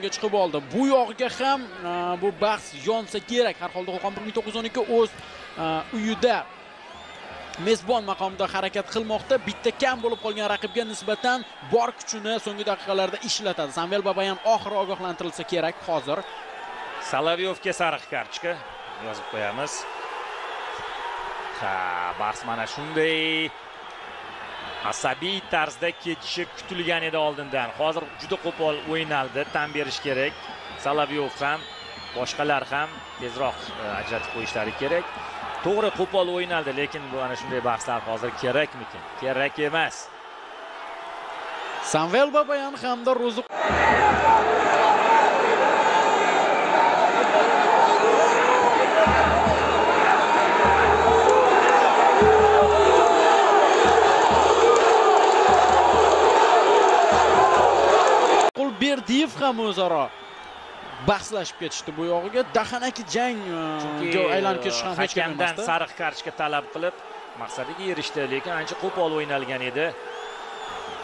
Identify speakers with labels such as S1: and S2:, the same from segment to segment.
S1: maydonga chiqib oldi. Bu yog'iga ham e, bu bahs yonsa kerak. Har holda qo'qon 1912 o'z e, uyida mezbon maqomida harakat qilmoqda. Bitta kam bo'lib qolgan raqibga nisbatan bor kuchini so'nggi daqiqalarda ishlatadi. Samvel babayan oxiri ogohlantirilsa kerak hozir.
S2: Solovyovga sariq kartochka yozib qo'yamiz. Ha bahs mana shunday. Asabiy tarzda ketishi kutilgan edi oldindan. Hozir juda qo'pol o'ynaldi. Tan berish kerak. Solovyov ham boshqalar ham tezroq e, ajratib qo'yishlari kerak. To'g'ri qo'pol o'ynaldi lekin bu ana shunday bahslar hozir kerakmikin? Kerak emas.
S1: Samvel babayan hamda ro'zi berdiyev ham o'zaro bahslashib ketishdi bu yog'iga. Dahanaki jang e, aylanib ketish ham hech kam
S2: hakamdan sariq kartochka talab qilib maqsadiga erishdi lekin ancha qo'pol o'ynalgan edi.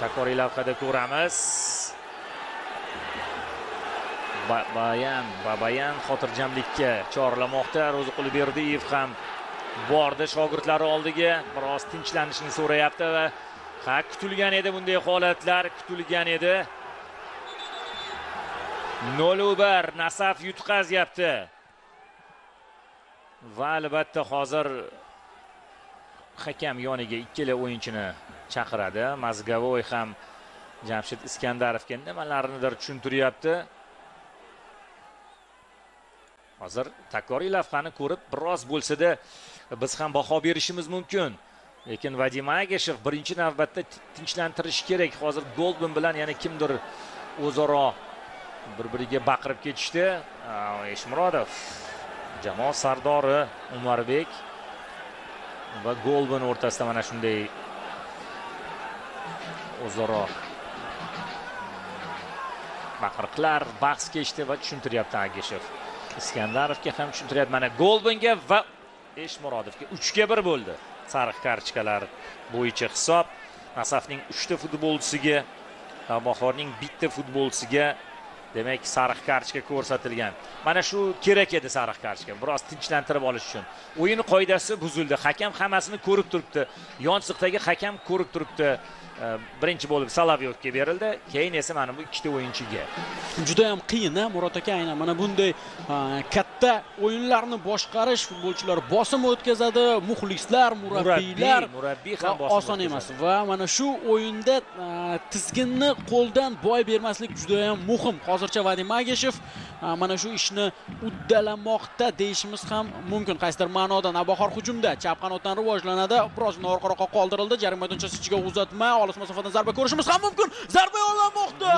S2: Takroriy lavhada ko'ramiz. Babayan babayan xotirjamlikka chorlamoqda. Ro'ziqul berdiyev ham bordi shogirdlari oldiga. Biroz tinchlanishni so'rayapti va ha kutilgan edi bunday holatlar kutilgan edi nolubar nasaf yutqazyapti. Va albatta hozir hakam yoniga ikkala o'yinchini chaqiradi. Mazgavoy ham jamshid iskandarovga nimalarnidir tushuntiryapti. Hozir takroriy lavhani ko'rib biroz bo'lsada biz ham baho berishimiz mumkin. Lekin vadim ageshev birinchi navbatda tinchlantirish kerak. Hozir golbin bilan yana kimdir o'zaro bir biriga baqirib ketishdi. Eshmurodov jamoa sardori umarbek va golban o'rtasida mana shunday o'zaro baqiriqlar bahs kechdi va tushuntiryapti ageshev iskandarovga ham tushuntiryapti mana golbanga va eshmurodovga uchga bir bo'ldi. Sariq kartochkalar bo'yicha hisob. Nasafning uchta futbolchisiga navbahorning bitta futbolchisiga demak sariq kartochka ko'rsatilgan. Mana shu kerak edi sariq kartochka biroz tinchlantirib olish uchun. O'yin qoidasi buzildi. Hakam hammasini ko'rib turibdi. Yonsiqdagi hakam ko'rib turibdi. Birinchi bo'lib solovyovga berildi. Keyin esa mana bu ikkita o'yinchiga.
S1: Juda yam qiyin murod aka aynan mana bunday katta o'yinlarni boshqarish futbolchilar bosim o'tkazadi. Muxlislar murabbiylar.
S2: Murabbiy ham
S1: oson emas. va mana shu o'yinda tizginni qo'ldan boy bermaslik juda yam muhim hozircha vadim ageshev mana shu ishni uddalamoqda deyishimiz ham mumkin. Qaysidir ma'noda navbahor hujumda chap qanotdan rivojlanadi. Biroz orqaroqqa qoldirildi. Jarima maydonchasi ichiga uzatma olis masofadan zarba ko'rishimiz ham mumkin. Zarba yo'llamoqda!